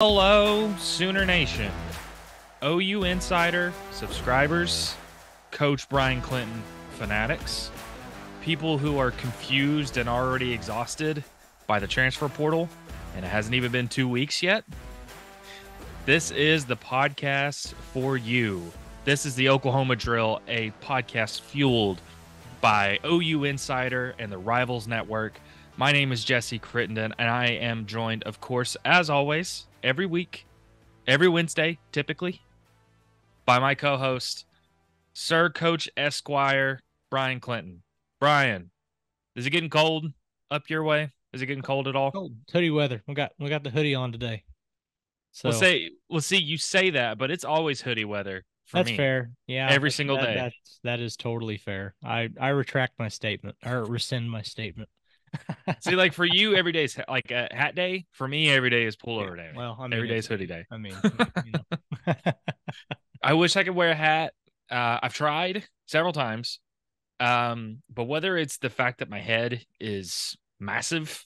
Hello, Sooner Nation. OU Insider subscribers, Coach Brian Clinton fanatics, people who are confused and already exhausted by the transfer portal, and it hasn't even been two weeks yet. This is the podcast for you. This is the Oklahoma Drill, a podcast fueled by OU Insider and the Rivals Network. My name is Jesse Crittenden, and I am joined, of course, as always, every week, every Wednesday, typically, by my co host, Sir Coach Esquire, Brian Clinton. Brian, is it getting cold up your way? Is it getting cold at all? Cold. Hoodie weather. We got we got the hoodie on today. So we'll say we'll see you say that, but it's always hoodie weather for that's me. fair. Yeah. Every single that, day. That's, that is totally fair. I I retract my statement or rescind my statement. See, like for you, every day is like a hat day. For me, every day is pullover day. Well, I mean, every day is hoodie day. I mean, you know. I wish I could wear a hat. Uh, I've tried several times. Um, but whether it's the fact that my head is massive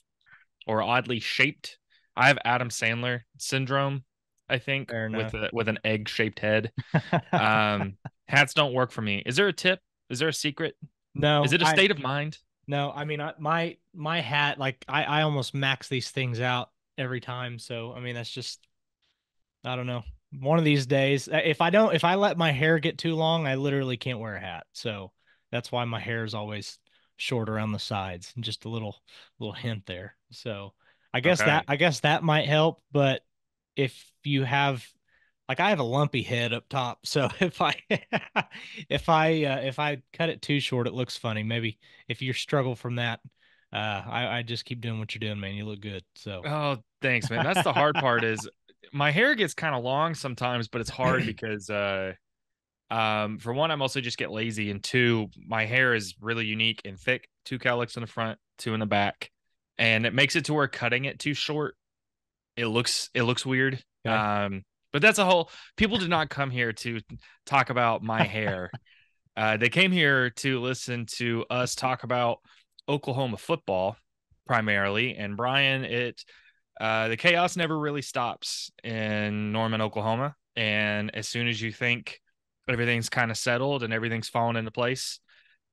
or oddly shaped, I have Adam Sandler syndrome, I think, with a, with an egg shaped head. Um, hats don't work for me. Is there a tip? Is there a secret? no, Is it a state of mind? No, I mean, I, my my hat, like I I almost max these things out every time. So I mean, that's just, I don't know. One of these days, if I don't, if I let my hair get too long, I literally can't wear a hat. So that's why my hair is always short around the sides. And just a little little hint there. So I guess Okay. that I guess that might help. But if you have like I have a lumpy head up top, so if I if I uh, if I cut it too short, it looks funny. Maybe if you struggle from that, uh, I, I just keep doing what you're doing, man. You look good. So Oh, thanks, man. That's the hard part is my hair gets kind of long sometimes, but it's hard because uh um for one, I mostly just get lazy, and two, my hair is really unique and thick, two cowlicks in the front, two in the back. And it makes it to where cutting it too short, it looks it looks weird. Okay. Um, but that's a whole people did not come here to talk about my hair. uh they came here to listen to us talk about Oklahoma football primarily. And Brian, it uh, the chaos never really stops in Norman, Oklahoma. And as soon as you think everything's kind of settled and everything's fallen into place,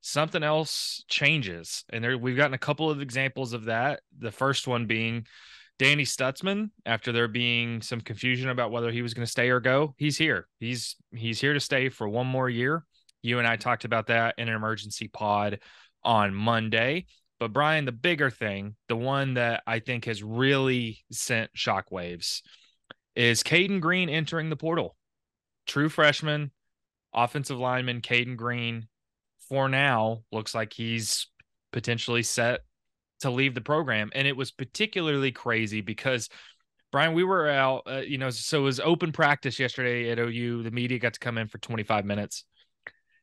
something else changes. And there we've gotten a couple of examples of that. The first one being Danny Stutzman, after there being some confusion about whether he was going to stay or go, he's here. He's he's here to stay for one more year. You and I talked about that in an emergency pod on Monday. But Brian, the bigger thing, the one that I think has really sent shockwaves, is Cayden Green entering the portal. True freshman, offensive lineman Cayden Green, for now, looks like he's potentially set to leave the program. And it was particularly crazy because Brian, we were out, uh, you know, so it was open practice yesterday at OU. The media got to come in for 25 minutes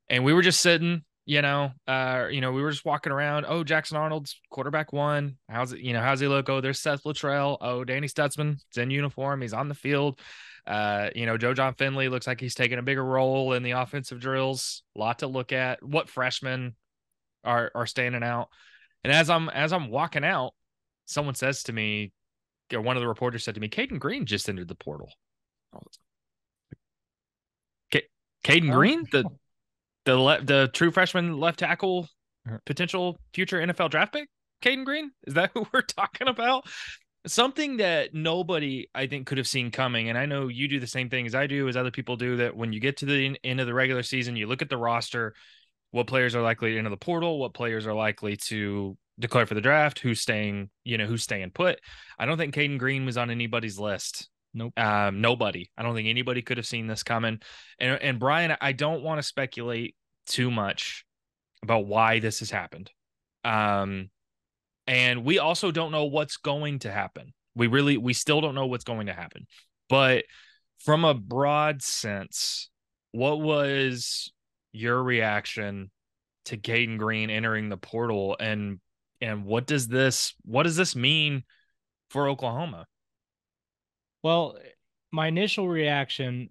and we were just sitting, you know, uh, you know, we were just walking around. Oh, Jackson Arnold's quarterback one. How's it, you know, how's he look? Oh, there's Seth Luttrell. Oh, Danny Stutzman. It's in uniform. He's on the field. Uh, you know, Joe John Finley looks like he's taking a bigger role in the offensive drills. A lot to look at. What freshmen are are standing out? And as I'm as I'm walking out, someone says to me, or one of the reporters said to me, Cayden Green just entered the portal. Caden Oh. Green, the the le- the true freshman left tackle, Uh-huh. potential future NFL draft pick, Cayden Green. Is that who we're talking about? Something that nobody I think could have seen coming, and I know you do the same thing as I do, as other people do. That when you get to the end of the regular season, you look at the roster, what players are likely to enter the portal, what players are likely to declare for the draft, who's staying, you know, who's staying put. I don't think Cayden Green was on anybody's list. Nope. Um, nobody. I don't think anybody could have seen this coming. And and Brian, I don't want to speculate too much about why this has happened. Um, and we also don't know what's going to happen. We really, we still don't know what's going to happen. But from a broad sense, what was your reaction to Cayden Green entering the portal, and and what does this what does this mean for Oklahoma? Well, my initial reaction,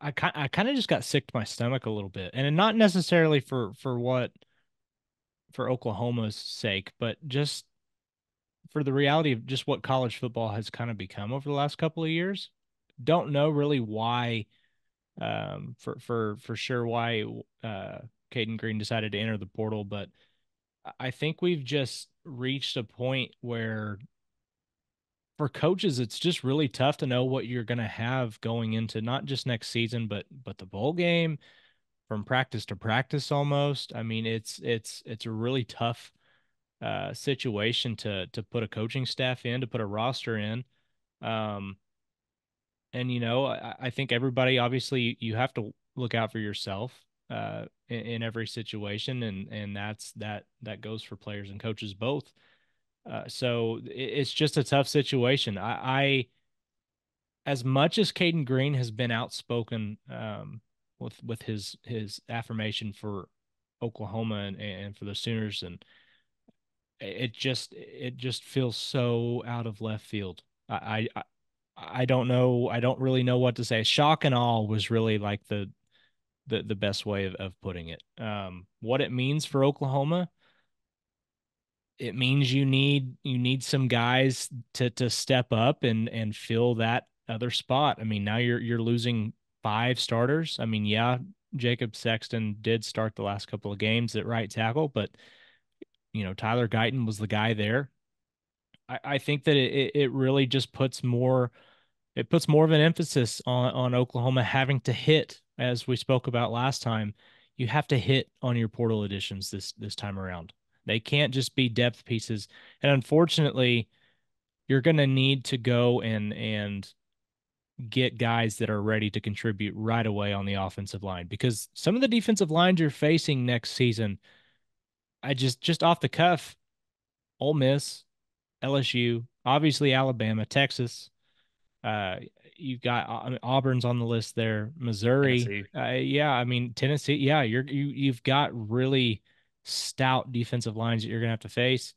I kind I kind of just got sick to my stomach a little bit, and not necessarily for for what for Oklahoma's sake, but just for the reality of just what college football has kind of become over the last couple of years. Don't know really why, um, for for for sure why uh, Cayden Green decided to enter the portal, but I think we've just reached a point where for coaches it's just really tough to know what you're going to have going into not just next season but but the bowl game from practice to practice almost. I mean it's it's it's a really tough uh, situation to to put a coaching staff in to put a roster in. Um and you know I, I think everybody obviously you have to look out for yourself uh in, in every situation and and that's that that goes for players and coaches both uh, so it's just a tough situation. I, I as much as Cayden Green has been outspoken um, with with his his affirmation for Oklahoma and, and for the Sooners, and it just it just feels so out of left field. I, I I don't know. I don't really know what to say. Shock and awe was really like the the the best way of, of putting it. Um, what it means for Oklahoma it means you need you need some guys to to step up and and fill that other spot. I mean, now you're you're losing five starters. I mean, yeah, Jacob Sexton did start the last couple of games at right tackle, but you know, Tyler Guyton was the guy there. I, I think that it it really just puts more it puts more of an emphasis on on Oklahoma having to hit, as we spoke about last time. You have to hit on your portal additions this this time around. They can't just be depth pieces. And unfortunately, you're going to need to go and and get guys that are ready to contribute right away on the offensive line because some of the defensive lines you're facing next season I just just off the cuff Ole Miss, LSU, obviously Alabama, Texas, uh, you've got I mean, Auburn's on the list there, Missouri. Uh, yeah, I mean Tennessee. Yeah, you're you you've got really stout defensive lines that you're going to have to face.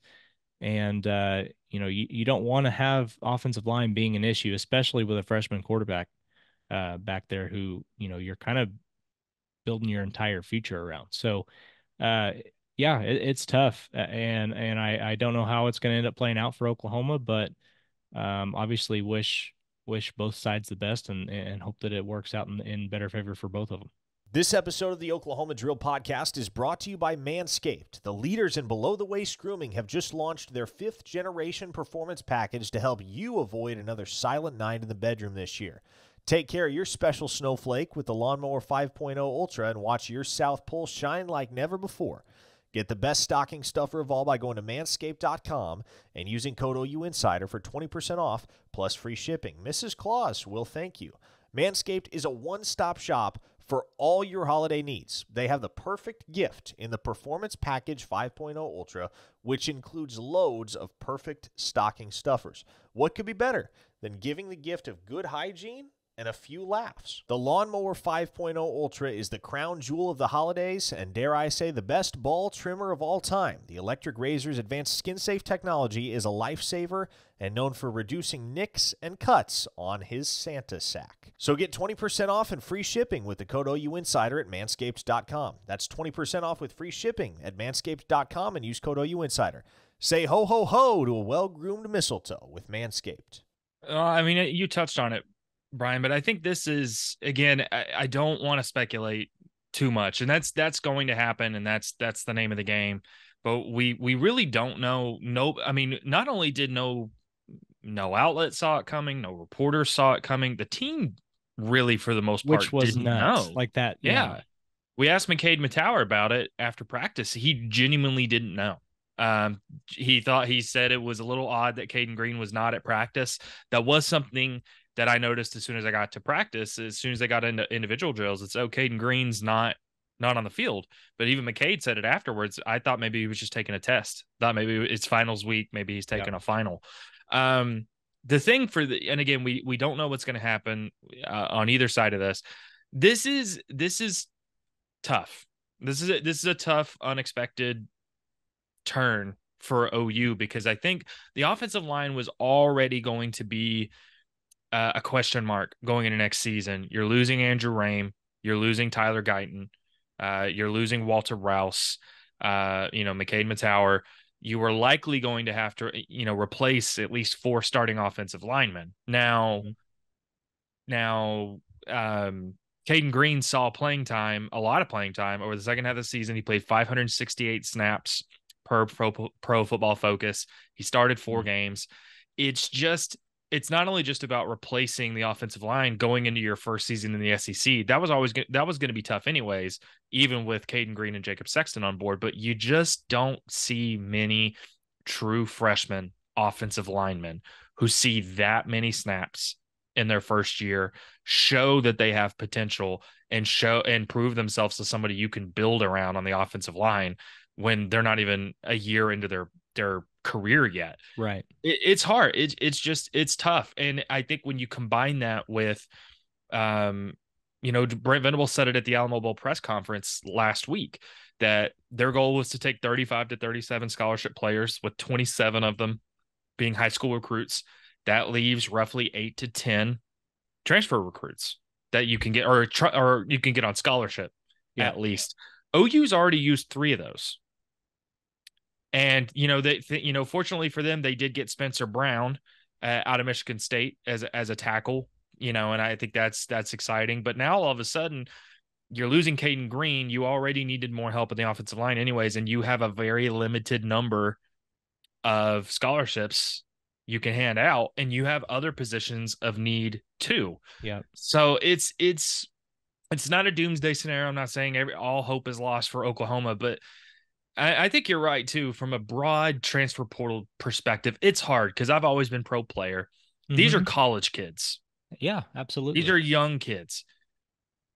And, uh, you know, you, you don't want to have offensive line being an issue, especially with a freshman quarterback uh, back there who, you know, you're kind of building your entire future around. So, uh, yeah, it, it's tough. And, and I, I don't know how it's going to end up playing out for Oklahoma, but um, obviously wish, wish both sides the best and, and hope that it works out in, in better favor for both of them. This episode of the Oklahoma Drill Podcast is brought to you by Manscaped. The leaders in below the waist grooming have just launched their fifth generation performance package to help you avoid another silent night in the bedroom this year. Take care of your special snowflake with the Lawnmower 5.0 Ultra and watch your South Pole shine like never before. Get the best stocking stuffer of all by going to manscaped.com and using code OUInsider for 20% off plus free shipping. Mrs. Claus will thank you. Manscaped is a one stop shop for all your holiday needs. They have the perfect gift in the Performance Package 5.0 Ultra, which includes loads of perfect stocking stuffers. What could be better than giving the gift of good hygiene and a few laughs. The Lawnmower 5.0 Ultra is the crown jewel of the holidays and, dare I say, the best ball trimmer of all time. The electric razor's advanced skin safe technology is a lifesaver and known for reducing nicks and cuts on his Santa sack. So get 20% off and free shipping with the code OU Insider at manscaped.com. That's 20% off with free shipping at manscaped.com and use code OU Insider. Say ho ho ho to a well groomed mistletoe with Manscaped. Uh, I mean, you touched on it Brian, but I think this is again, I, I don't want to speculate too much. And that's that's going to happen, and that's that's the name of the game. But we we really don't know. No, I mean, not only did no no outlet saw it coming, no reporter saw it coming. The team really, for the most part, which was didn't nuts. know like that. Yeah. yeah. We asked McKade Mettauer about it after practice. He genuinely didn't know. Um, he thought he said it was a little odd that Cayden Green was not at practice. That was something that I noticed as soon as I got to practice, as soon as I got into individual drills, it's okay. And Green's not not on the field. But even McKade said it afterwards. I thought maybe he was just taking a test. Thought maybe it's finals week. Maybe he's taking yeah. a final. Um, the thing for the and again we we don't know what's going to happen uh, on either side of this. This is this is tough. This is a, this is a tough, unexpected turn for OU because I think the offensive line was already going to be uh, a question mark going into next season. You're losing Andrew Raym. You're losing Tyler Guyton. Uh, you're losing Walter Rouse. Uh, you know, McKade Mettauer. you were likely going to have to, you know, replace at least four starting offensive linemen. Now, mm-hmm. now, um, Cayden Green saw playing time, a lot of playing time over the second half of the season. He played 568 snaps per pro, pro football focus. He started 4 mm-hmm. games. It's just it's not only just about replacing the offensive line going into your first season in the SEC. That was always that was going to be tough anyways, even with Cayden Green and Jacob Sexton on board. But you just don't see many true freshmen offensive linemen who see that many snaps in their first year, show that they have potential, and show and prove themselves to somebody you can build around on the offensive line when they're not even a year into their their career yet. Right. It, it's hard. It's it's just it's tough. And I think when you combine that with um you know Brent Venable said it at the Alamo Bowl press conference last week that their goal was to take 35 to 37 scholarship players with 27 of them being high school recruits. That leaves roughly 8 to 10 transfer recruits that you can get or or you can get on scholarship yeah. at least. OU's already used 3 of those. And you know they, you know, fortunately for them, they did get Spencer Brown uh, out of Michigan State as as a tackle. You know, and I think that's that's exciting. But now all of a sudden, you're losing Cayden Green. You already needed more help in the offensive line, anyways, and you have a very limited number of scholarships you can hand out, and you have other positions of need too. Yeah. So it's it's it's not a doomsday scenario. I'm not saying every all hope is lost for Oklahoma, but I, I think you're right too. From a broad transfer portal perspective, it's hard because I've always been pro player. Mm-hmm. These are mm-hmm. college kids. Yeah, absolutely. These are young kids.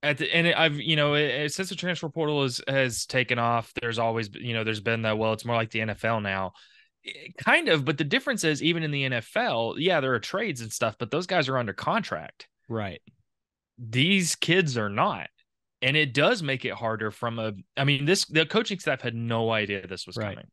At the and I've you know it, since the transfer portal is, has taken off, there's always you know there's been that well it's more like the NFL now, it, kind of. But the difference is even in the NFL, yeah, there are trades and stuff, but those guys are under contract. Right. These kids are not and it does make it harder from a i mean this the coaching staff had no idea this was right. coming.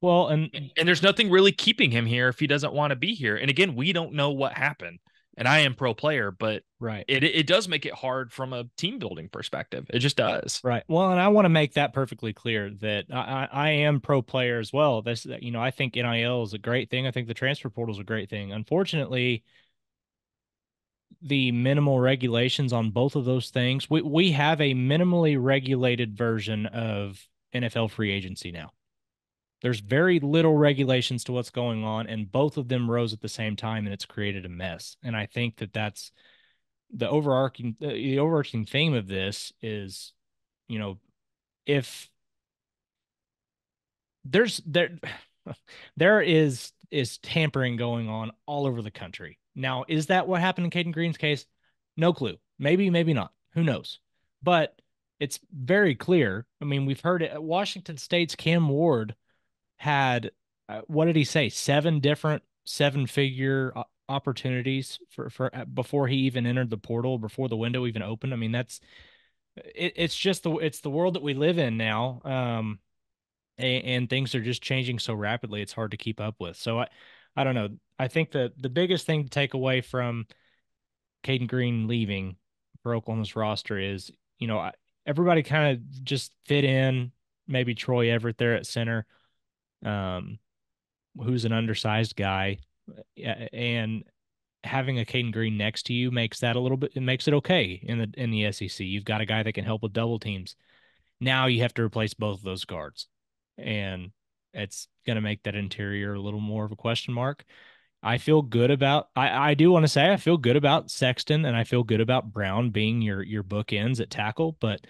Well and and there's nothing really keeping him here if he doesn't want to be here and again we don't know what happened and i am pro player but right. it, it does make it hard from a team building perspective it just does. Right. Well and i want to make that perfectly clear that i i am pro player as well. This you know i think nil is a great thing i think the transfer portal is a great thing. Unfortunately the minimal regulations on both of those things. We we have a minimally regulated version of NFL free agency now. There's very little regulations to what's going on, and both of them rose at the same time, and it's created a mess. And I think that that's the overarching uh, the overarching theme of this is, you know, if there's there there is is tampering going on all over the country now, is that what happened in Cayden Green's case? No clue. Maybe, maybe not. Who knows? But it's very clear. I mean, we've heard it. Washington State's Cam Ward had, uh, what did he say? Seven different seven figure uh, opportunities for, for uh, before he even entered the portal, before the window even opened. I mean, that's, it, it's just the, it's the world that we live in now. Um, and, and things are just changing so rapidly. It's hard to keep up with. So I, I don't know. I think that the biggest thing to take away from Cayden Green leaving for Oklahoma's roster is, you know, everybody kind of just fit in. Maybe Troy Everett there at center, um, who's an undersized guy, and having a Cayden Green next to you makes that a little bit. It makes it okay in the in the SEC. You've got a guy that can help with double teams. Now you have to replace both of those guards, and it's going to make that interior a little more of a question mark. I feel good about I, I do want to say I feel good about Sexton and I feel good about Brown being your your bookends at tackle, but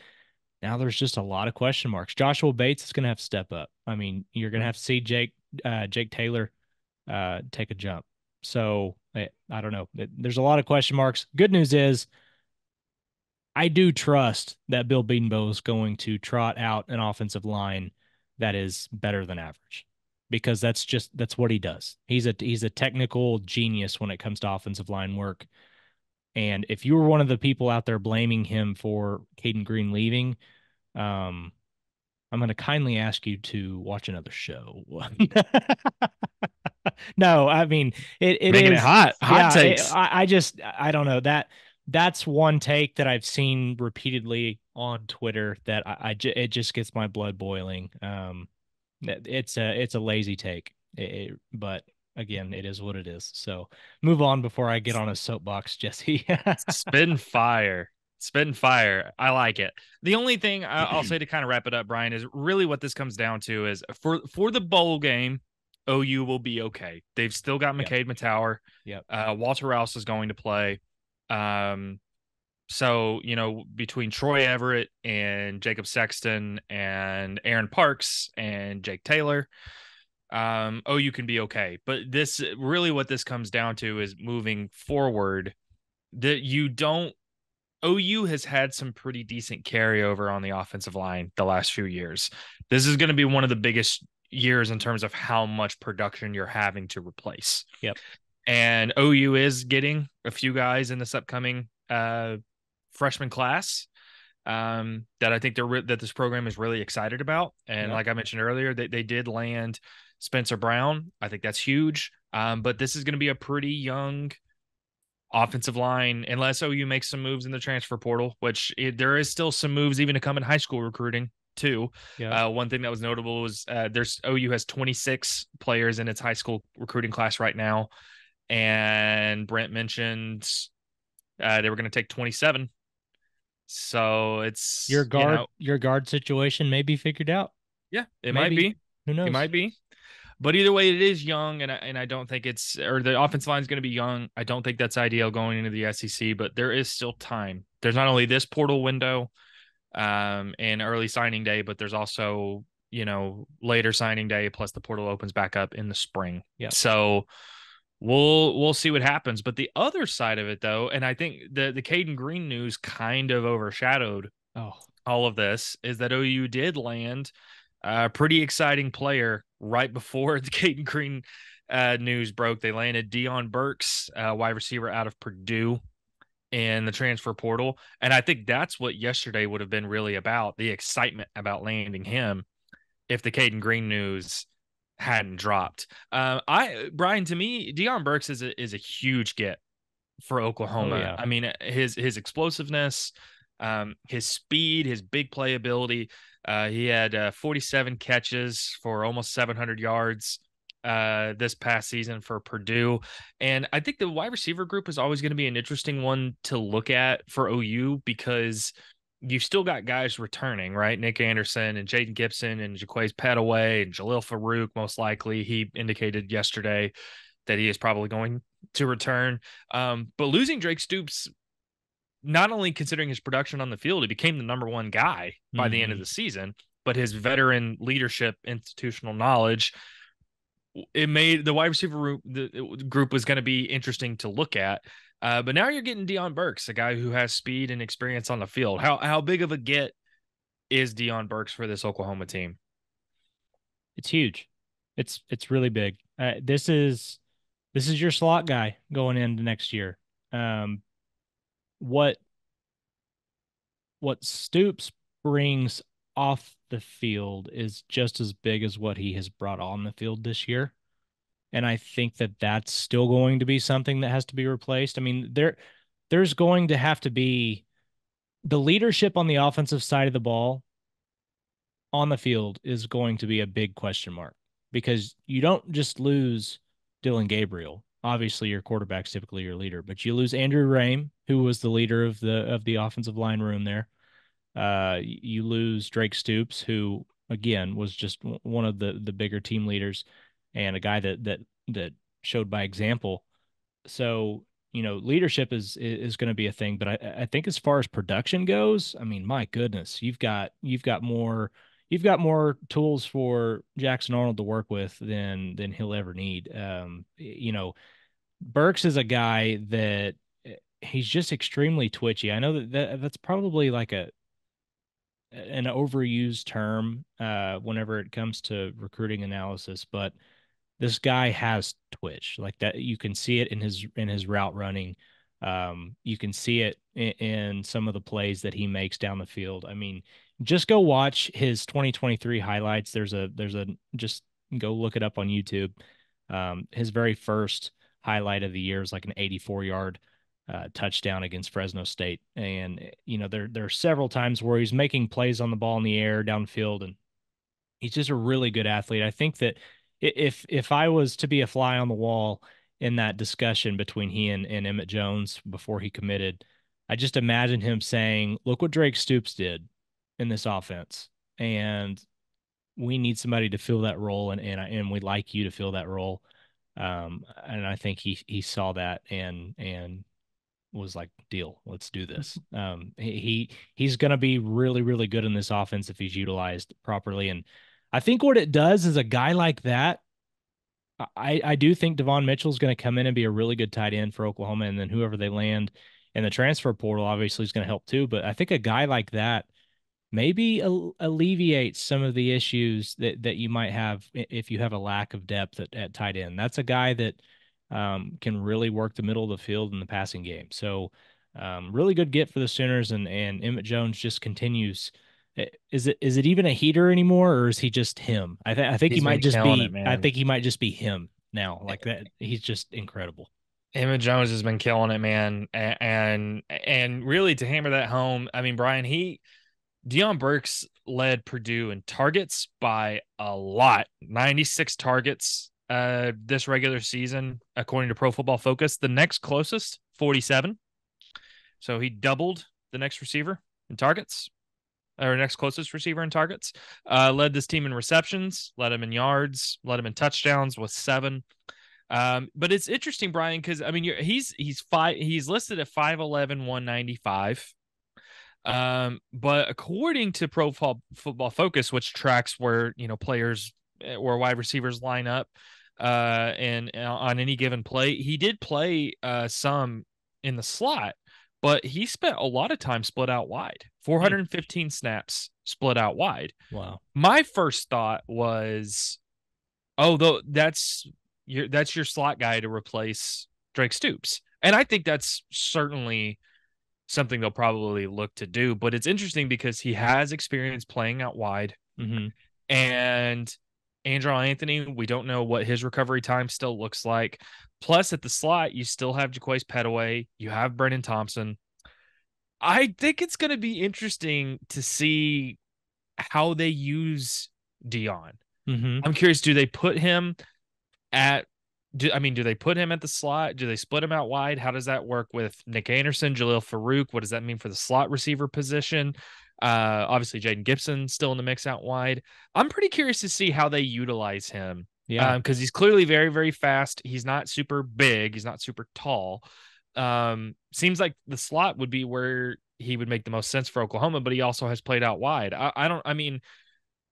now there's just a lot of question marks. Joshua Bates is going to have to step up. I mean, you're going to have to see Jake uh, Jake Taylor uh, take a jump. So I, I don't know. There's a lot of question marks. Good news is I do trust that Bill Bedenbaugh is going to trot out an offensive line that is better than average because that's just that's what he does. He's a he's a technical genius when it comes to offensive line work. And if you were one of the people out there blaming him for Cayden Green leaving, um, I'm going to kindly ask you to watch another show. no, I mean it. It Making is, it hot, hot yeah, takes. It, I, I just I don't know that that's one take that I've seen repeatedly on Twitter that I, I it just gets my blood boiling. Um, It's a it's a lazy take, it, but again, it is what it is. So move on before I get on a soapbox, Jesse. Spin fire. Spitting fire. I like it. The only thing I'll say to kind of wrap it up, Brian, is really what this comes down to is for for the bowl game, OU will be okay. They've still got McKade yep. Yep. Uh, Walter Rouse is going to play. Um, so you know between Troy Everett and Jacob Sexton and Aaron Parks and Jake Taylor, um, OU can be okay. But this really what this comes down to is moving forward that you don't OU has had some pretty decent carryover on the offensive line the last few years. This is going to be one of the biggest years in terms of how much production you're having to replace. Yep. And OU is getting a few guys in this upcoming uh, freshman class um, that I think they're re- that this program is really excited about. And yep. like I mentioned earlier, they, they did land Spencer Brown. I think that's huge. Um, but this is going to be a pretty young offensive line, unless OU makes some moves in the transfer portal, which it, there is still some moves even to come in high school recruiting too. Yeah. Uh, one thing that was notable was uh, there's OU has 26 players in its high school recruiting class right now, and Brent mentioned uh, they were going to take 27. So it's your guard, you know, your guard situation may be figured out. Yeah, it Maybe. might be. Who knows? It might be. But either way, it is young, and I, and I don't think it's or the offensive line is going to be young. I don't think that's ideal going into the SEC, but there is still time. There's not only this portal window, um, and early signing day, but there's also you know later signing day plus the portal opens back up in the spring. Yeah. So we'll we'll see what happens. But the other side of it, though, and I think the the Cayden Green news kind of overshadowed oh. all of this, is that OU did land a pretty exciting player right before the Cayden Green uh, news broke. They landed Deion Burks, uh, wide receiver out of Purdue, in the transfer portal. And I think that's what yesterday would have been really about the excitement about landing him if the Cayden Green news hadn't dropped. Uh, I Brian, to me, Deion Burks is a is a huge get for Oklahoma. Oh, yeah. I mean, his his explosiveness, um, his speed, his big playability. Uh, he had uh, 47 catches for almost 700 yards uh, this past season for Purdue. And I think the wide receiver group is always going to be an interesting one to look at for OU because you've still got guys returning, right? Nick Anderson and Jayden Gibson and Jaquaize Pettaway and Jalil Farooq, most likely. He indicated yesterday that he is probably going to return. Um, but losing Drake Stoops not only considering his production on the field, he became the number one guy by mm-hmm. the end of mm-hmm. the season, but his veteran leadership, institutional knowledge, it made the wide receiver group was going to be interesting to look at. Uh, but now you're getting Deion Burks, a guy who has speed and experience on the field. How how big of a get is Deion Burks for this Oklahoma team? It's huge. It's it's really big. Uh, this is this is your slot guy going into next year. Um, what what Stoops brings off the field is just as big as what he has brought on the field this year. And I think that that's still going to be something that has to be replaced. I mean, there there's going to have to be the leadership on the offensive side of the ball on the field is going to be a big question mark because you don't just lose Dillon Gabriel obviously your quarterback's typically your leader, but you lose Andrew Raym, who was the leader of the of the offensive line room there. Uh, you lose Drake Stoops, who again was just one of the the bigger team leaders and a guy that that that showed by example. So you know, leadership is is going to be a thing, but I I think as far as production goes, I mean, my goodness, you've got you've got more you've got more tools for Jackson Arnold to work with than than he'll ever need. Um, you know, Burks is a guy that eh, he's just extremely twitchy. I know that, that that's probably like a an overused term uh, whenever it comes to recruiting analysis, but this guy has twitch like that. You can see it in his in his route running. Um, you can see it in, in some of the plays that he makes down the field. I mean, just go watch his 2023 highlights. There's a there's a just go look it up on YouTube. Um, his very first highlight of the year is like an 84 yard uh, touchdown against Fresno State, and you know there there are several times where he's making plays on the ball in the air downfield, and he's just a really good athlete. I think that if if I was to be a fly on the wall in that discussion between he and, and Emmett Jones before he committed, I just imagine him saying, "Look what Drake Stoops did in this offense, and we need somebody to fill that role, and and and we'd like you to fill that role." Um, and I think he he saw that and and was like, "Deal, let's do this." Um, he he's going to be really really good in this offense if he's utilized properly, and I think what it does is a guy like that. I, I do think Devon Mitchell is going to come in and be a really good tight end for Oklahoma, and then whoever they land in the transfer portal obviously is going to help too. But I think a guy like that maybe alleviates some of the issues that that you might have if you have a lack of depth at, at tight end. That's a guy that um, can really work the middle of the field in the passing game. So um, really good get for the Sooners, and and Emmett Jones just continues. Is it is it even a heater anymore, or is he just him? I, th- I think He's he might just be. It, I think he might just be him now. Like that, he's just incredible. Emmett Jones has been killing it, man, and, and and really to hammer that home. I mean, Brian, he Deion Burks led Purdue in targets by a lot 96 targets uh, this regular season, according to Pro Football Focus. The next closest, 47. So he doubled the next receiver in targets, or next closest receiver in targets. Uh, led this team in receptions, led him in yards, led him in touchdowns with seven. Um, but it's interesting, Brian, because I mean, he's he's five. He's listed at 5'11", 195. Um, but according to Pro Football Focus, which tracks where you know players eh, or wide receivers line up, uh, and uh, on any given play, he did play uh some in the slot, but he spent a lot of time split out wide. 415 snaps split out wide. Wow. My first thought was, oh, though that's your that's your slot guy to replace Drake Stoops, and I think that's certainly something they'll probably look to do. But it's interesting because he has experience playing out wide. Mm-hmm. And Andrel Anthony, we don't know what his recovery time still looks like. Plus, at the slot, you still have Jaquaize Pettaway, you have Brenen Thompson. I think it's going to be interesting to see how they use Deion. Mm-hmm. I'm curious, do they put him at do I mean, do they put him at the slot? Do they split him out wide? How does that work with Nick Anderson, Jalil Farooq? What does that mean for the slot receiver position? Uh, obviously, Jayden Gibson still in the mix out wide. I'm pretty curious to see how they utilize him. Yeah, because um, he's clearly very, very fast. He's not super big. He's not super tall. Um, seems like the slot would be where he would make the most sense for Oklahoma, but he also has played out wide. I, I don't. I mean,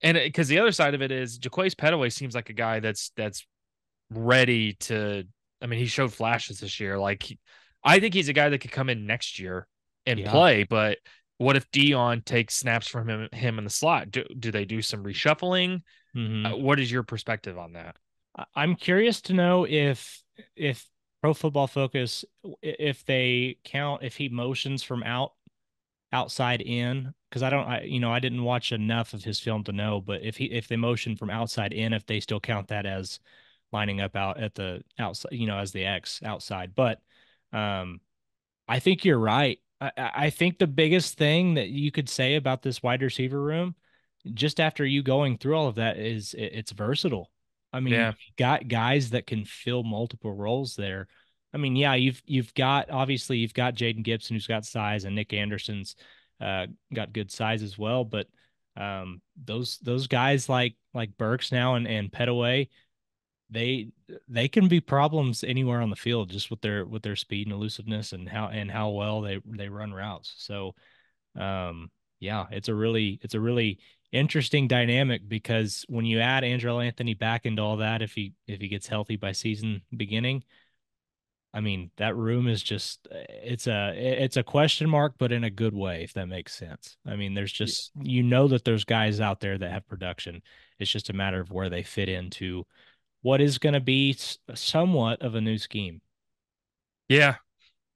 and because the other side of it is Jaquaize Pettaway seems like a guy that's that's ready to. I mean, he showed flashes this year. Like, I think he's a guy that could come in next year and yeah. play. But what if Deion takes snaps from him, him in the slot? Do, do they do some reshuffling? Mm-hmm. Uh, what is your perspective on that? I'm curious to know if if Pro Football Focus if they count if he motions from out outside in because I don't I you know I didn't watch enough of his film to know but if he if they motion from outside in if they still count that as lining up out at the outside, you know, as the X outside. But um, I think you're right. I, I think the biggest thing that you could say about this wide receiver room, just after you going through all of that, is it, it's versatile. I mean, yeah. got guys that can fill multiple roles there. I mean, yeah, you've you've got obviously you've got Jayden Gibson who's got size and Nick Anderson's uh, got good size as well, but um, those those guys like like Burks now and and Pettaway, they they can be problems anywhere on the field just with their with their speed and elusiveness and how and how well they they run routes. So um yeah, it's a really it's a really interesting dynamic because when you add Andrel Anthony back into all that if he if he gets healthy by season beginning, I mean, that room is just it's a it's a question mark but in a good way if that makes sense. I mean, there's just yeah. you know that there's guys out there that have production. It's just a matter of where they fit into what is going to be somewhat of a new scheme. Yeah.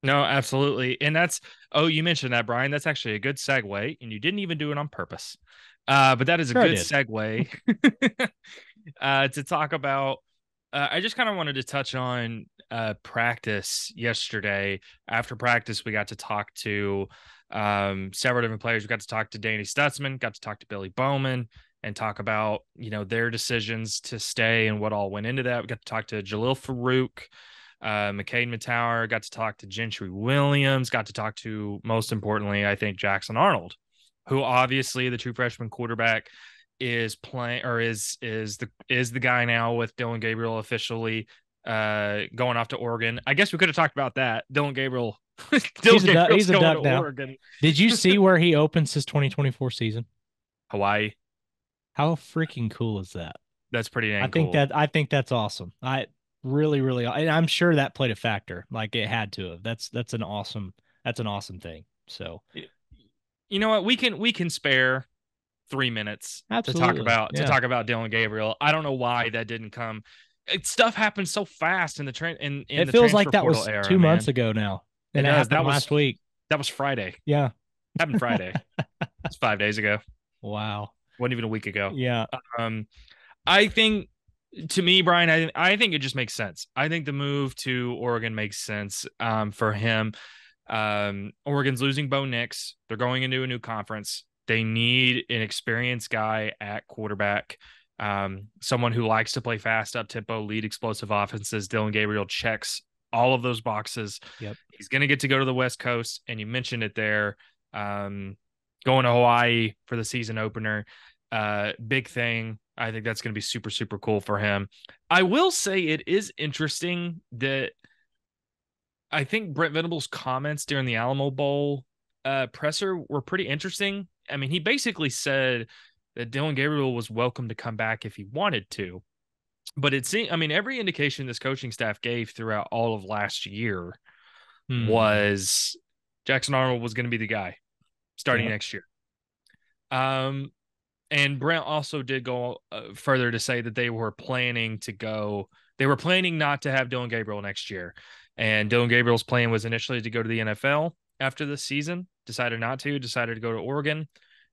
No, absolutely. And that's oh, you mentioned that, Brian. That's actually a good segue, and you didn't even do it on purpose. Uh, but that is a sure good segue uh, to talk about. Uh, I just kind of wanted to touch on uh, practice yesterday. After practice, we got to talk to um, several different players. We got to talk to Danny Stutzman, got to talk to Billy Bowman, and talk about you know their decisions to stay and what all went into that. We got to talk to Jalil Farooq, uh, McKade Mettauer, got to talk to Gentry Williams, got to talk to most importantly, I think Jackson Arnold, who obviously the true freshman quarterback is playing or is is the is the guy now with Dillon Gabriel officially uh going off to Oregon. I guess we could have talked about that. Dillon Gabriel. Dillon he's a, duck, he's a duck now. Oregon. Did you see where he opens his 2024 season? Hawaii. How freaking cool is that? That's pretty. I think cool. that I think that's awesome. I really, really, and I'm sure that played a factor. Like it had to have. That's that's an awesome. That's an awesome thing. So, you know what? We can we can spare three minutes Absolutely. to talk about yeah. to talk about Dillon Gabriel. I don't know why that didn't come. It, stuff happens so fast in the train. In, in it feels like that was era, two man. months ago now. And it, it happened that was, last week. That was Friday. Yeah, happened Friday. it's five days ago. Wow, wasn't even a week ago. Yeah. Um, I think to me, Brian, I I think it just makes sense. I think the move to Oregon makes sense. Um, for him. Um, Oregon's losing Bo Nix. They're going into a new conference. They need an experienced guy at quarterback, um, someone who likes to play fast, up tempo, lead explosive offenses. Dillon Gabriel checks all of those boxes. Yep. He's going to get to go to the West Coast, and you mentioned it there. Um, going to Hawaii for the season opener, uh, big thing. I think that's going to be super, super cool for him. I will say it is interesting that I think Brent Venables' comments during the Alamo Bowl uh, presser were pretty interesting. I mean, he basically said that Dillon Gabriel was welcome to come back if he wanted to. But it seemed, I mean, every indication this coaching staff gave throughout all of last year hmm. was Jackson Arnold was going to be the guy starting yeah. next year. Um, and Brent also did go uh, further to say that they were planning to go, they were planning not to have Dillon Gabriel next year. And Dillon Gabriel's plan was initially to go to the NFL after the season, decided not to, decided to go to Oregon.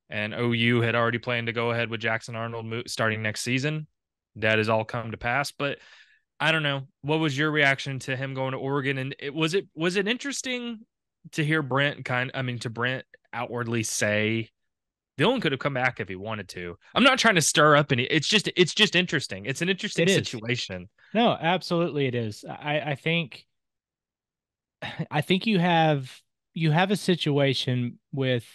And OU had already planned to go ahead with Jackson Arnold starting next season. That has all come to pass. But I don't know. What was your reaction to him going to Oregon? And it, was it was it interesting to hear Brent kind I mean to Brent outwardly say Dillon could have come back if he wanted to. I'm not trying to stir up any. It's just it's just interesting. It's an interesting it situation. No, absolutely it is. I I think I think you have you have a situation with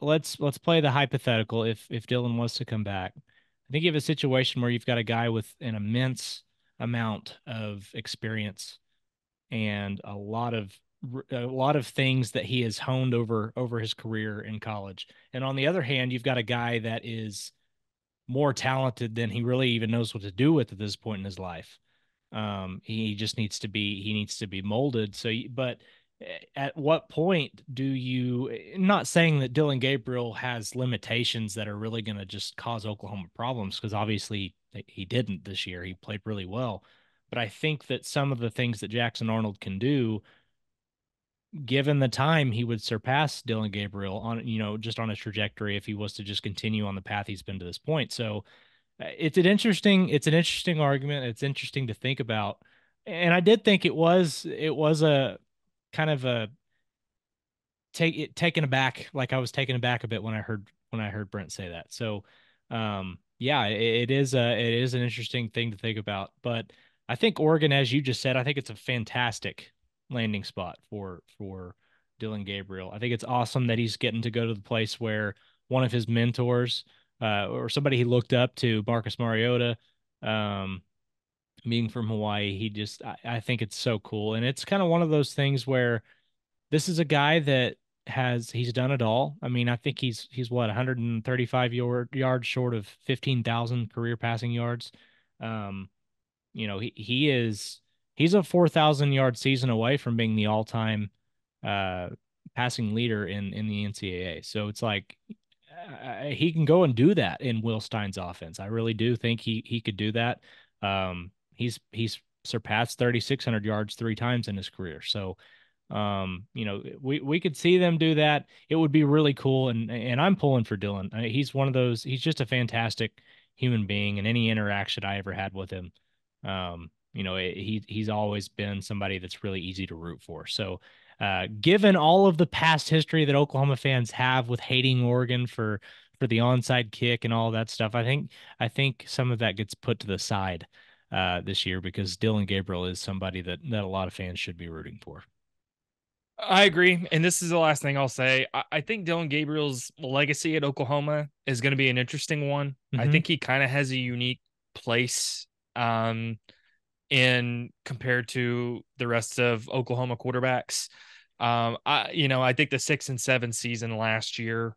let's let's play the hypothetical if if Dillon was to come back. I think you have a situation where you've got a guy with an immense amount of experience and a lot of a lot of things that he has honed over over his career in college. And on the other hand, you've got a guy that is more talented than he really even knows what to do with at this point in his life. Um, he just needs to be he needs to be molded. So, but at what point do you not saying that Dillon Gabriel has limitations that are really going to just cause Oklahoma problems because obviously he didn't this year. He played really well. But I think that some of the things that Jackson Arnold can do given the time he would surpass Dillon Gabriel on you know just on a trajectory if he was to just continue on the path he's been to this point. So it's an interesting it's an interesting argument. It's interesting to think about. And I did think it was it was a kind of a take it taken aback, like I was taken aback a bit when I heard when I heard Brent say that. So, um, yeah, it, it is a it is an interesting thing to think about. But I think Oregon, as you just said, I think it's a fantastic landing spot for for Dillon Gabriel. I think it's awesome that he's getting to go to the place where one of his mentors uh, or somebody he looked up to, Marcus Mariota, um, being from Hawaii, he just I, I think it's so cool. And it's kind of one of those things where this is a guy that has he's done it all. I mean, I think he's he's what 135 yard yards short of 15,000 career passing yards. Um, you know, he he is he's a 4,000 yard season away from being the all time uh passing leader in in the NCAA. So it's like uh, he can go and do that in Will Stein's offense. I really do think he he could do that. Um, he's he's surpassed 3600 yards three times in his career. So um, you know, we we could see them do that. It would be really cool and and I'm pulling for Dillon. He's one of those he's just a fantastic human being and any interaction I ever had with him um, you know, he he's always been somebody that's really easy to root for. So, uh, given all of the past history that Oklahoma fans have with hating Oregon for for the onside kick and all that stuff. I think I think some of that gets put to the side uh, this year because Dillon Gabriel is somebody that that a lot of fans should be rooting for. I agree. And this is the last thing I'll say. I, I think Dillon Gabriel's legacy at Oklahoma is going to be an interesting one. Mm-hmm. I think he kind of has a unique place um, in compared to the rest of Oklahoma quarterbacks. Um, I you know, I think the six and seven season last year,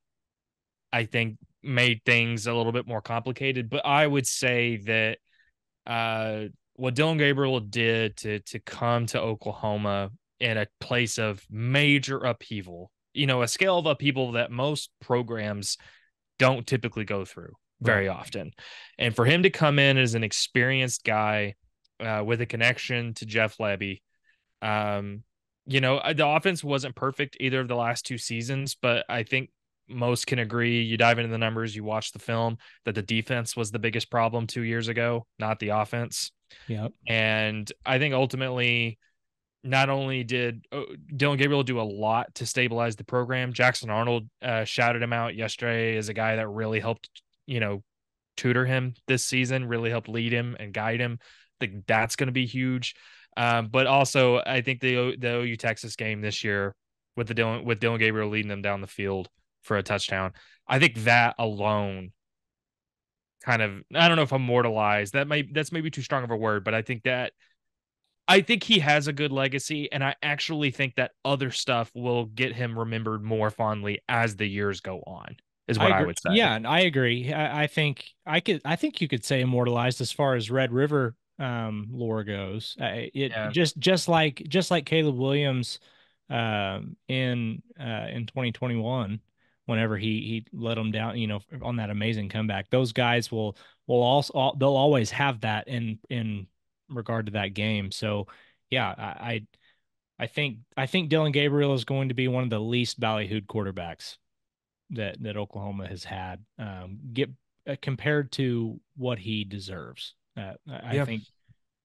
I think made things a little bit more complicated. But I would say that uh what Dillon Gabriel did to to come to Oklahoma in a place of major upheaval, you know, a scale of upheaval that most programs don't typically go through very right. often. And for him to come in as an experienced guy uh, with a connection to Jeff Lebby, um, you know, the offense wasn't perfect either of the last two seasons, but I think most can agree. You dive into the numbers, you watch the film, that the defense was the biggest problem two years ago, not the offense. Yeah. And I think ultimately, not only did uh, Dillon Gabriel do a lot to stabilize the program, Jackson Arnold uh, shouted him out yesterday as a guy that really helped, you know, tutor him this season, really helped lead him and guide him. Think that's going to be huge. Um, but also, I think the the OU Texas game this year with the Dillon with Dillon Gabriel leading them down the field for a touchdown, I think that alone kind of I don't know if immortalized that might that's maybe too strong of a word, but I think that I think he has a good legacy, and I actually think that other stuff will get him remembered more fondly as the years go on. Is what I, I would say. Yeah, and I agree. I, I, think I could. I think you could say immortalized as far as Red River um, lore goes. Uh, it yeah. just just like just like Caleb Williams um, in uh, in 2021 whenever he he let them down, you know, on that amazing comeback. Those guys will will also they'll always have that in in regard to that game. So yeah, I, I think I think Dillon Gabriel is going to be one of the least ballyhooed quarterbacks that that Oklahoma has had. Um, get uh, compared to what he deserves. Uh, I yeah. think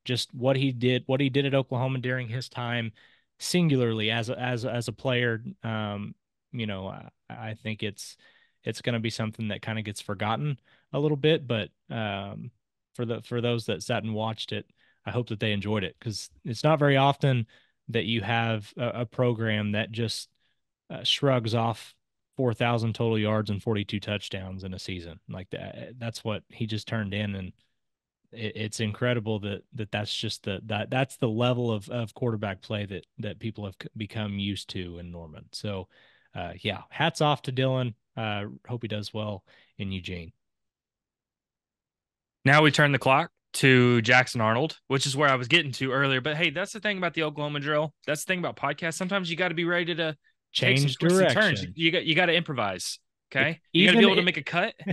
just what he did, what he did at Oklahoma during his time, singularly as a, as as a player. Um, you know, I, I think it's it's going to be something that kind of gets forgotten a little bit, but um, for the for those that sat and watched it, I hope that they enjoyed it because it's not very often that you have a, a program that just uh, shrugs off 4,000 total yards and 42 touchdowns in a season like that. That's what he just turned in. And it, it's incredible that, that that's just the, that that's the level of, of quarterback play that, that people have become used to in Norman. So uh, yeah, hats off to Dillon. Uh, hope he does well in Eugene. Now we turn the clock to Jackson Arnold, which is where I was getting to earlier. But hey, that's the thing about the Oklahoma drill. That's the thing about podcasts. Sometimes you got to be ready to change direction. Turns. You got you got to improvise. Okay, you got to be able to make a cut.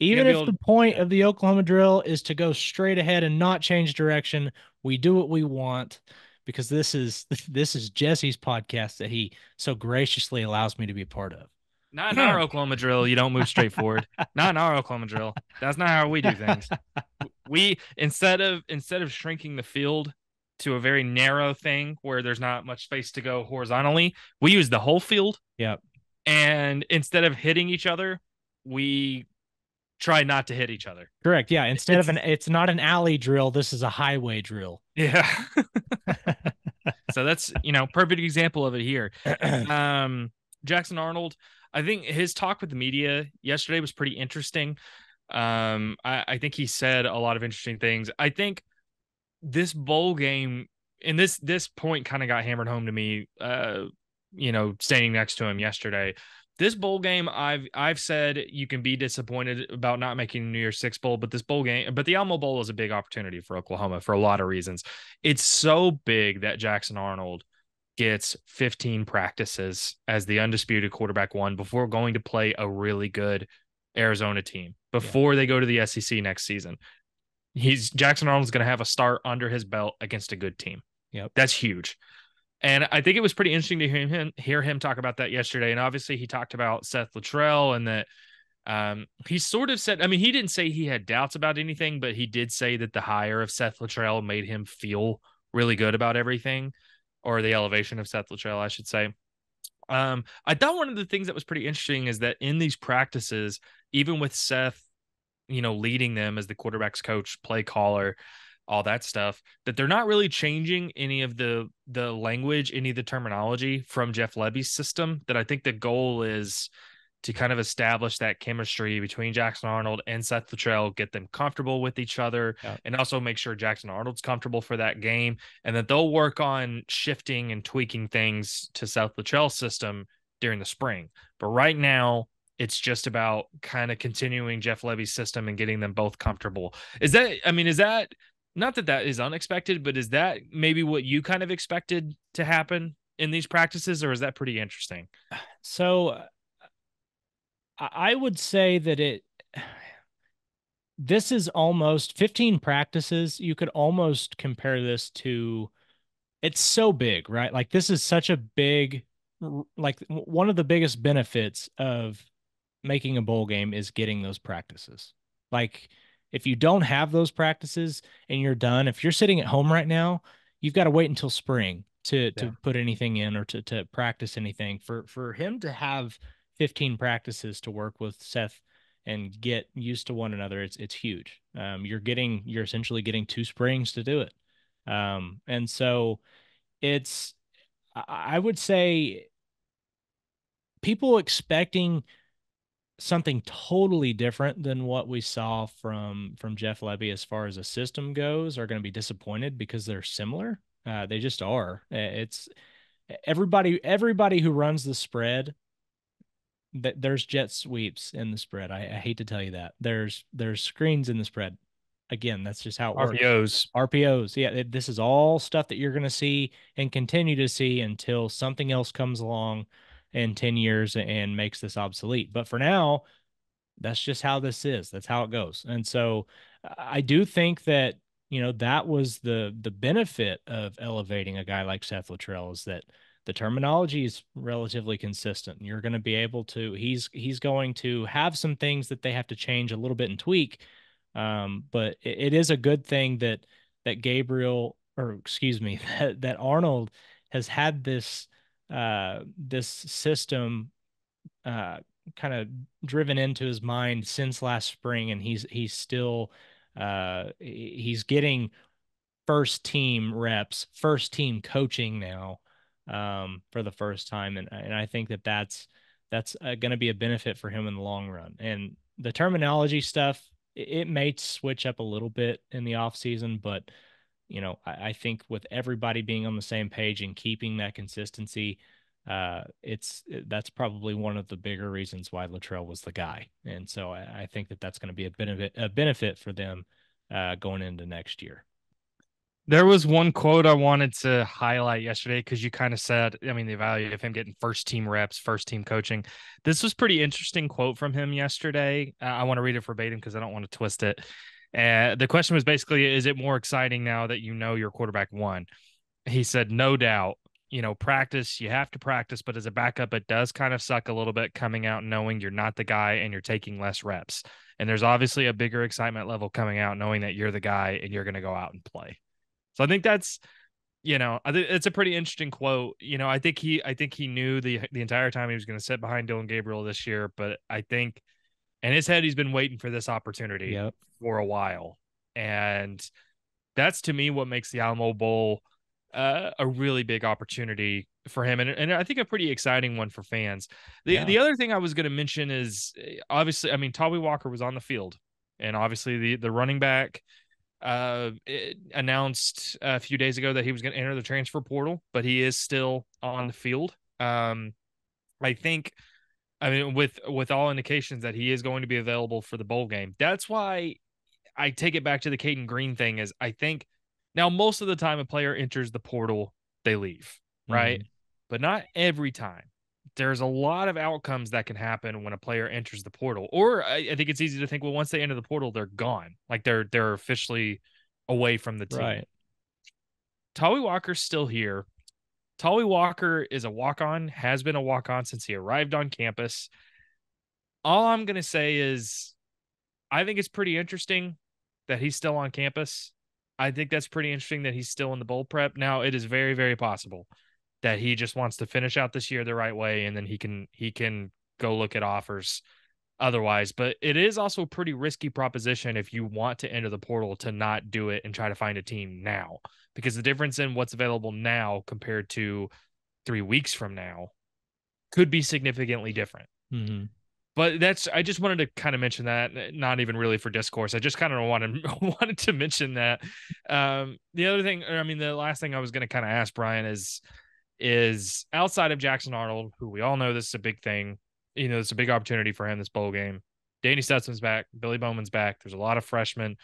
even if the point of the Oklahoma drill is to go straight ahead and not change direction, we do what we want because this is this is Jesse's podcast that he so graciously allows me to be a part of. Not in our Oklahoma drill. You don't move straight forward. not in our Oklahoma drill. That's not how we do things. We instead of instead of shrinking the field to a very narrow thing where there's not much space to go horizontally, we use the whole field. Yep. And instead of hitting each other, we try not to hit each other. Correct. Yeah. Instead it's, of an it's not an alley drill, this is a highway drill. Yeah. so that's you know, perfect example of it here. Um Jackson Arnold I think his talk with the media yesterday was pretty interesting. Um, I, I think he said a lot of interesting things. I think this bowl game and this this point kind of got hammered home to me. Uh, you know, standing next to him yesterday. This bowl game, I've I've said you can be disappointed about not making New Year's Six bowl, but this bowl game, but the Alamo Bowl is a big opportunity for Oklahoma for a lot of reasons. It's so big that Jackson Arnold gets 15 practices as the undisputed quarterback one before going to play a really good Arizona team before yeah. they go to the SEC next season. He's Jackson Arnold's going to have a start under his belt against a good team. Yep. That's huge. And I think it was pretty interesting to hear him hear him talk about that yesterday. And obviously he talked about Seth Littrell and that um, he sort of said, I mean, he didn't say he had doubts about anything, but he did say that the hire of Seth Littrell made him feel really good about everything or the elevation of Seth Littrell, I should say. Um, I thought one of the things that was pretty interesting is that in these practices, even with Seth, you know, leading them as the quarterback's coach, play caller, all that stuff, that they're not really changing any of the the language, any of the terminology from Jeff Lebby's system. That I think the goal is to kind of establish that chemistry between Jackson Arnold and Seth Littrell, get them comfortable with each other, yeah. and also make sure Jackson Arnold's comfortable for that game, and that they'll work on shifting and tweaking things to Seth Littrell's system during the spring. But right now, it's just about kind of continuing Jeff Lebby's system and getting them both comfortable. Is that, I mean, is that not that that is unexpected, but is that maybe what you kind of expected to happen in these practices, or is that pretty interesting? So I would say that it this is almost 15 practices. You could almost compare this to it's so big, right? Like this is such a big like one of the biggest benefits of making a bowl game is getting those practices. Like if you don't have those practices and you're done, if you're sitting at home right now, you've got to wait until spring to yeah. to put anything in or to to practice anything. For for him to have 15 practices to work with Seth and get used to one another, it's it's huge. Um, you're getting you're essentially getting two springs to do it, um, and so it's I would say people expecting something totally different than what we saw from from Jeff Lebby as far as a system goes are going to be disappointed because they're similar. Uh, they just are. It's everybody everybody who runs the spread that there's jet sweeps in the spread. I, I, hate to tell you that. There's there's screens in the spread. Again, that's just how it RPOs. works. RPOs. Yeah, it, this is all stuff that you're going to see and continue to see until something else comes along in 10 years and makes this obsolete. But for now, that's just how this is. That's how it goes. And so I do think that, you know, that was the the benefit of elevating a guy like Seth Littrell is that – the terminology is relatively consistent. You're going to be able to he's he's going to have some things that they have to change a little bit and tweak. Um, but it, it is a good thing that that Gabriel or excuse me that that Arnold has had this uh, this system uh, kind of driven into his mind since last spring, and he's he's still uh, he's getting first team reps, first team coaching now um, for the first time, and and I think that that's that's uh, going to be a benefit for him in the long run. And the terminology stuff, it, it may switch up a little bit in the off season, but you know, I, I, think with everybody being on the same page and keeping that consistency, uh, it's that's probably one of the bigger reasons why Littrell was the guy. And so I, I think that that's going to be a benefit a benefit for them uh, going into next year. There was one quote I wanted to highlight yesterday because you kind of said, I mean, the value of him getting first team reps, first team coaching. This was pretty interesting quote from him yesterday. I want to read it verbatim because I don't want to twist it. Uh, the question was basically, is it more exciting now that you know your quarterback won? He said, no doubt. You know, practice, you have to practice, but as a backup, it does kind of suck a little bit coming out knowing you're not the guy and you're taking less reps. And there's obviously a bigger excitement level coming out knowing that you're the guy and you're going to go out and play. So I think that's you know, I think it's a pretty interesting quote. You know, I think he I think he knew the the entire time he was going to sit behind Dillon Gabriel this year, but I think in his head he's been waiting for this opportunity yep. for a while. And that's to me what makes the Alamo Bowl uh, a really big opportunity for him and, and I think a pretty exciting one for fans. The yeah. the other thing I was going to mention is eh, obviously I mean Tawee Walker was on the field and obviously the the running back uh, announced a few days ago that he was going to enter the transfer portal, but he is still on the field. Um, I think, I mean, with with all indications that he is going to be available for the bowl game. That's why I take it back to the Cayden Green thing. Is I think now most of the time a player enters the portal, they leave, right? Mm-hmm. But not every time there's a lot of outcomes that can happen when a player enters the portal. Or I, I, think it's easy to think, well, once they enter the portal, they're gone. Like they're they're officially away from the team. Right. Tawee Walker's still here. Tawee Walker is a walk-on, has been a walk-on since he arrived on campus. All I'm gonna say is I think it's pretty interesting that he's still on campus. I think that's pretty interesting that he's still in the bowl prep. Now it is very, very possible that he just wants to finish out this year the right way and then he can he can go look at offers otherwise. But it is also a pretty risky proposition if you want to enter the portal to not do it and try to find a team now, because the difference in what's available now compared to three weeks from now could be significantly different. Mm-hmm. But that's I just wanted to kind of mention that, not even really for discourse. I just kind of wanted wanted to mention that. Um, the other thing, or I mean, the last thing I was going to kind of ask Brian is is outside of Jackson Arnold, who we all know this is a big thing you know, it's a big opportunity for him this bowl game. Danny Stutsman's back, Billy Bowman's back. There's a lot of freshmen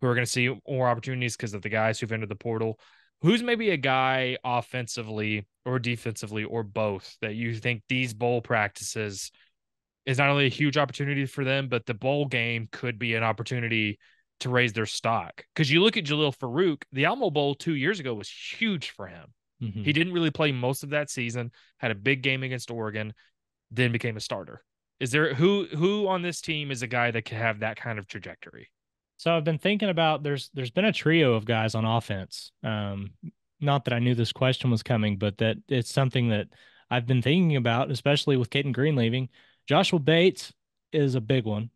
who are going to see more opportunities because of the guys who've entered the portal. Who's maybe a guy offensively or defensively or both that you think these bowl practices is not only a huge opportunity for them, but the bowl game could be an opportunity to raise their stock? Because you look at Jalil Farooq, the Alamo Bowl two years ago was huge for him. Mm-hmm. He didn't really play most of that season, had a big game against Oregon, then became a starter. Is there who who on this team is a guy that could have that kind of trajectory? So I've been thinking about there's there's been a trio of guys on offense. Um, not that I knew this question was coming, but that it's something that I've been thinking about, especially with Cayden Green leaving. Joshua Bates is a big one.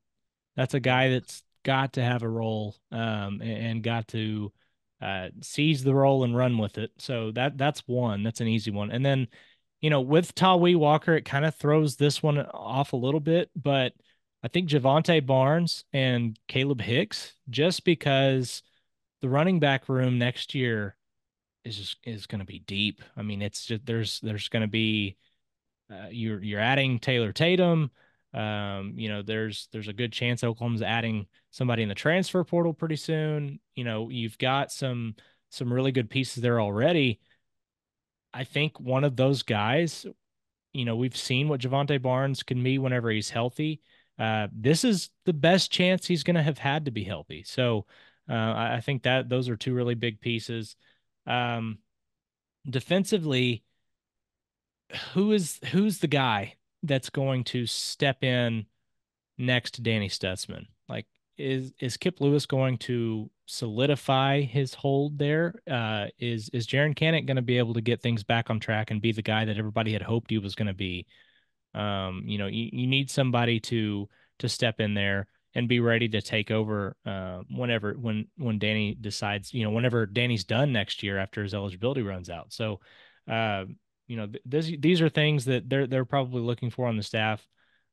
That's a guy that's got to have a role um, and, and, got to uh, seize the role and run with it. So that that's one. That's an easy one. And then you know, with Tawee Walker, it kind of throws this one off a little bit, but I think Jovantae Barnes and Caleb Hicks, just because the running back room next year is just is going to be deep. I mean, it's just there's there's going to be uh, you're you're adding Taylor Tatum. Um, you know, there's there's a good chance Oklahoma's adding somebody in the transfer portal pretty soon. You know, you've got some some really good pieces there already. I think one of those guys, you know, we've seen what Jovantae Barnes can be whenever he's healthy. Uh, this is the best chance he's going to have had to be healthy. So uh, I, I, think that those are two really big pieces. Um, defensively, who is who's the guy that's going to step in next to Danny Stutsman? Like, is is Kip Lewis going to solidify his hold there? Uh, is is Jaren Kanak going to be able to get things back on track and be the guy that everybody had hoped he was going to be? Um, you know, you, you need somebody to to step in there and be ready to take over uh, whenever when when Danny decides, you know, whenever Danny's done next year after his eligibility runs out. So, uh, you know, th- this, these are things that they're they're probably looking for on the staff,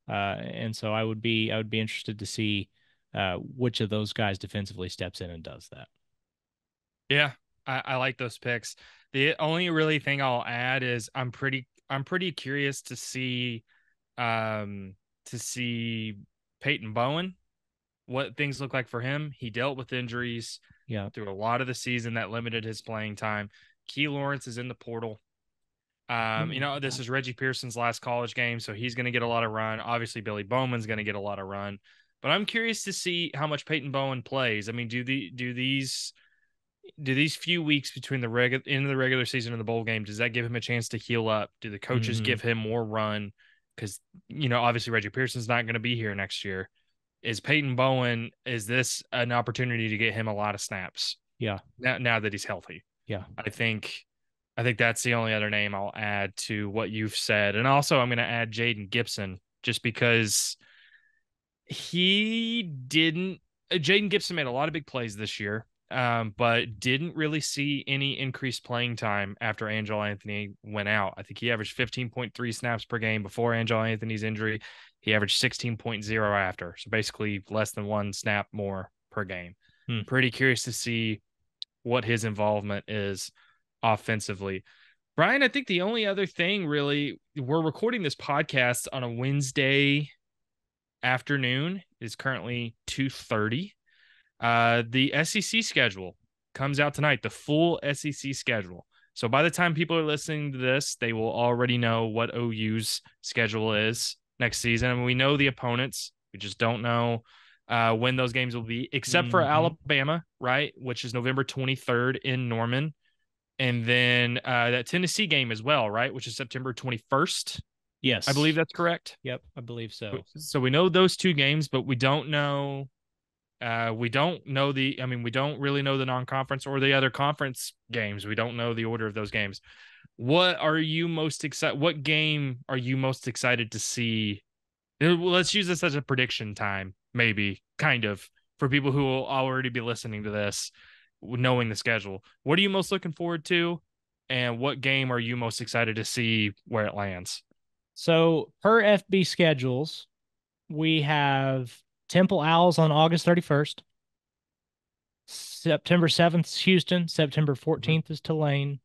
uh, and so I would be I would be interested to see uh, which of those guys defensively steps in and does that. Yeah, I, I like those picks. The only really thing I'll add is I'm pretty I'm pretty curious to see um to see Peyton Bowen what things look like for him. He dealt with injuries yeah through a lot of the season that limited his playing time. Key Lawrence is in the portal. Um, you mm. know, this is Reggie Pearson's last college game, so he's going to get a lot of run. Obviously, Billy Bowman's going to get a lot of run. But I'm curious to see how much Peyton Bowen plays. I mean, do the do these do these few weeks between the regular end of the regular season and the bowl game does that give him a chance to heal up? Do the coaches mm-hmm. give him more run? Because you know, obviously Reggie Pearson's not going to be here next year. Is Peyton Bowen? Is this an opportunity to get him a lot of snaps? Yeah. Now, now that he's healthy. Yeah. I think I think that's the only other name I'll add to what you've said. And also I'm going to add Jayden Gibson just because he didn't. Uh, Jayden Gibson made a lot of big plays this year, um, but didn't really see any increased playing time after Andrel Anthony went out. I think he averaged 15.3 snaps per game before Andrel Anthony's injury. He averaged 16.0 after, so basically less than one snap more per game. Hmm. Pretty curious to see what his involvement is offensively. Brian, I think the only other thing really, we're recording this podcast on a Wednesday afternoon is currently 2.30 uh, the sec schedule comes out tonight the full sec schedule. So by the time people are listening to this they will already know what ou's schedule is next season. And we know the opponents. We just don't know uh, when those games will be except mm-hmm. for alabama right which is november 23rd in norman. And then uh, that tennessee game as well right which is september 21st Yes. I believe that's correct. Yep, I believe so. So we know those two games, but we don't know uh we don't know the I mean we don't really know the non-conference or the other conference games. We don't know the order of those games. what are you most excited? What game are you most excited to see? Uh, let's use this as a prediction time, maybe, kind of, for people who will already be listening to this, knowing the schedule. What are you most looking forward to? And what game are you most excited to see where it lands? So, per FB schedules, we have Temple Owls on August 31st. September 7th is Houston. September 14th mm-hmm. is Tulane.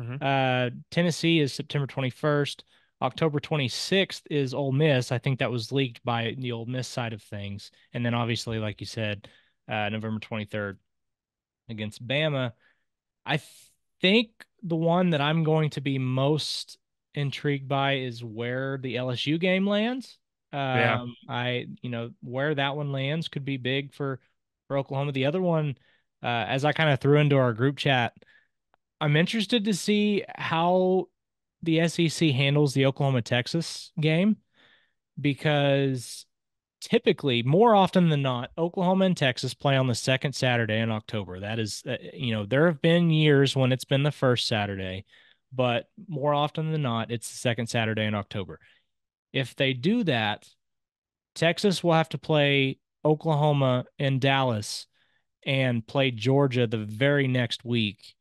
Mm-hmm. Uh, Tennessee is September 21st. October 26th is Ole Miss. I think that was leaked by the Ole Miss side of things. And then obviously, like you said, uh, November 23rd against Bama. I think the one that I'm going to be most intrigued by is where the LSU game lands. Um, yeah. I, you know, where that one lands could be big for, for Oklahoma. The other one, uh, as I kind of threw into our group chat, I'm interested to see how the SEC handles the Oklahoma Texas game because typically, more often than not, Oklahoma and Texas play on the second Saturday in October. That is, uh, you know, there have been years when it's been the first Saturday, but more often than not, it's the second Saturday in October. If they do that, Texas will have to play Oklahoma and Dallas and play Georgia the very next week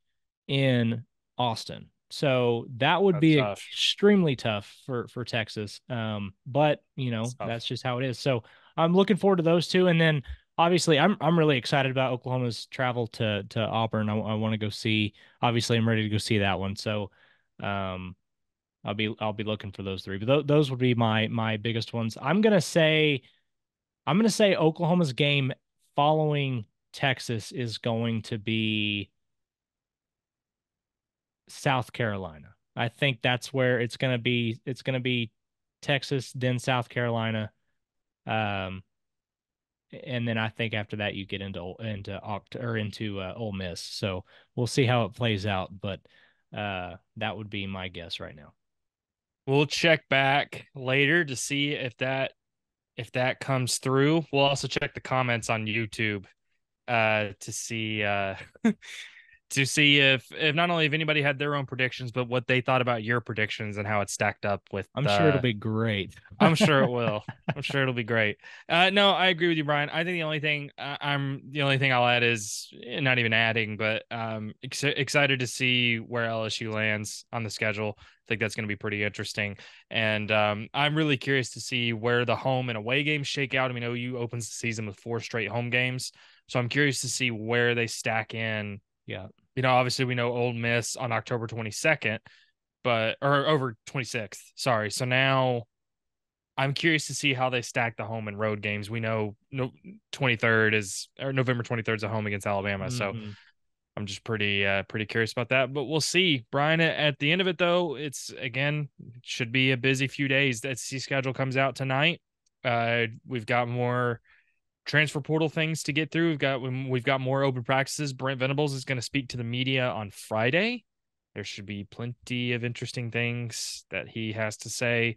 in Austin. So that would that's be tough. extremely tough for for Texas. Um, but you know that's, that's, just how it is. So I'm looking forward to those two, and then obviously I'm I'm really excited about Oklahoma's travel to to Auburn. I, I want to go see. Obviously, I'm ready to go see that one. So, um, I'll be I'll be looking for those three. But th- those would be my my biggest ones. I'm gonna say, I'm gonna say Oklahoma's game following Texas is going to be South Carolina. I think that's where it's going to be. It's to be Texas, then South Carolina. Um, and then I think after that you get into into Oct or into uh, Ole Miss. So we'll see how it plays out, but uh, that would be my guess right now. We'll check back later to see if that if that comes through. We'll also check the comments on YouTube uh, to see uh, to see if if not only if anybody had their own predictions, but what they thought about your predictions and how it stacked up with. I'm uh, sure it'll be great. I'm sure it will. I'm sure it'll be great. Uh, no, I agree with you, Brian. I think the only thing uh, I'm the only thing I'll add is eh, not even adding, but um, ex- excited to see where LSU lands on the schedule. I think that's going to be pretty interesting, and um, I'm really curious to see where the home and away games shake out. I mean, OU opens the season with four straight home games, so I'm curious to see where they stack in. Yeah you know, obviously we know Ole Miss on October 22nd, but or over 26th. Sorry. So now I'm curious to see how they stack the home and road games. We know no 23rd is or November 23rd is a home against Alabama. Mm-hmm. So I'm just pretty uh pretty curious about that. But we'll see. Brian, at the end of it though, it's again should be a busy few days. That C schedule comes out tonight. Uh we've got more transfer portal things to get through. We've got we've got more open practices. Brent Venables is going to speak to the media on Friday. There should be plenty of interesting things that he has to say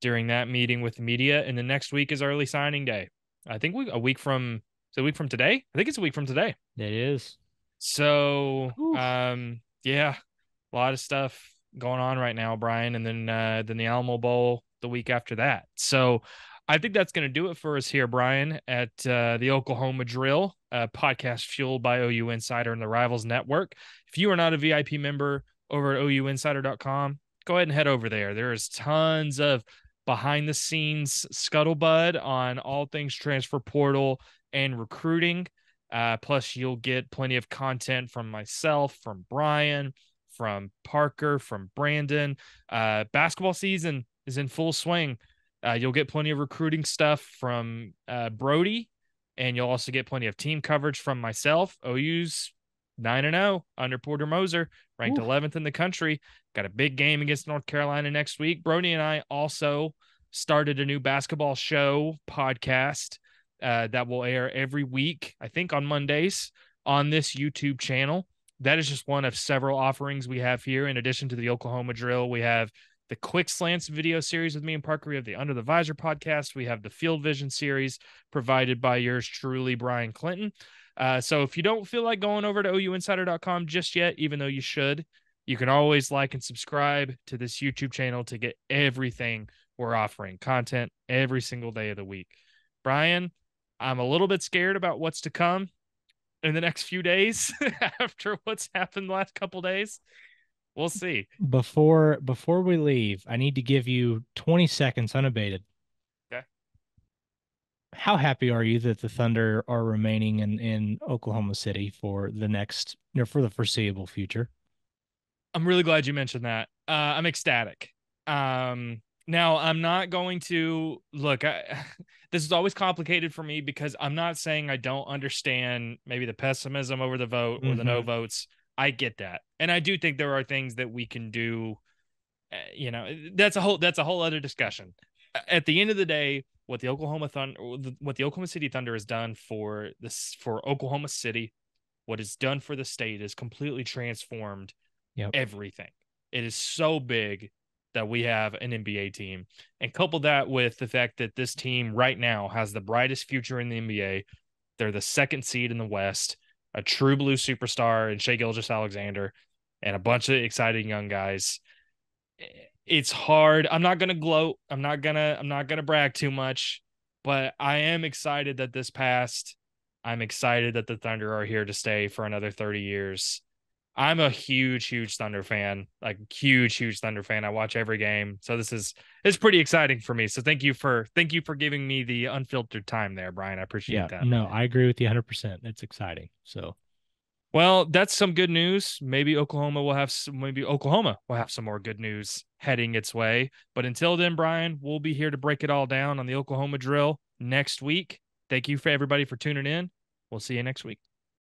during that meeting with the media. And the next week is early signing day. I think we a week from a week from today. I think it's a week from today. It is. So, Oof. um, yeah, a lot of stuff going on right now, Brian, and then uh, then the Alamo Bowl the week after that. So I think that's going to do it for us here, Brian, at uh, the Oklahoma Drill podcast fueled by OU Insider and the Rivals Network. If you are not a VIP member over at OUinsider.com, go ahead and head over there. There's tons of behind the scenes scuttlebutt on all things transfer portal and recruiting. Uh, plus, you'll get plenty of content from myself, from Brian, from Parker, from Brandon. Uh, basketball season is in full swing. Uh, you'll get plenty of recruiting stuff from uh, Brody, and you'll also get plenty of team coverage from myself. OU's 9 and 0 under Porter Moser, ranked 11th in the country. Got a big game against North Carolina next week. Brody and I also started a new basketball show podcast uh, that will air every week, I think on Mondays on this YouTube channel. That is just one of several offerings we have here. In addition to the Oklahoma drill, we have the Quick Slants video series with me and Parker. We have the Under the Visor podcast. We have the Field Vision series provided by yours truly, Brian Clinton. Uh, so if you don't feel like going over to OUinsider.com just yet, even though you should, You can always like and subscribe to this YouTube channel to get everything we're offering content every single day of the week. Brian, I'm a little bit scared about what's to come in the next few days after what's happened the last couple days. We'll see. Before before we leave, I need to give you 20 seconds unabated. Okay. How happy are you that the Thunder are remaining in, in Oklahoma City for the next you know, for the foreseeable future? I'm really glad you mentioned that. Uh, I'm ecstatic. Um, now, I'm not going to look. I, this is always complicated for me because I'm not saying I don't understand maybe the pessimism over the vote or the no Mhm. votes. I get that, and I do think there are things that we can do. uh, You know, that's a whole that's a whole other discussion. At the end of the day, what the Oklahoma Thunder, what the Oklahoma City Thunder has done for this for Oklahoma City, what it's done for the state is completely transformed Yep. everything. It is so big that we have an NBA team. And couple that with the fact that this team right now has the brightest future in the NBA. They're the second seed in the West, a true blue superstar in Shai Gilgeous-Alexander, and a bunch of exciting young guys. It's hard. I'm not gonna gloat. I'm not gonna I'm not gonna brag too much, but I am excited that this passed. I'm excited that the Thunder are here to stay for another 30 years. I'm a huge, huge Thunder fan, like huge, huge Thunder fan. I watch every game, so this is it's pretty exciting for me. So thank you for thank you for giving me the unfiltered time there, Brian. I appreciate Yeah, that. no, I agree with you 100%. It's exciting. So, Well, that's some good news. Maybe Oklahoma will have some, maybe Oklahoma will have some more good news heading its way. But until then, Brian, we'll be here to break it all down on the Oklahoma drill next week. Thank you for everybody for tuning in. We'll see you next week.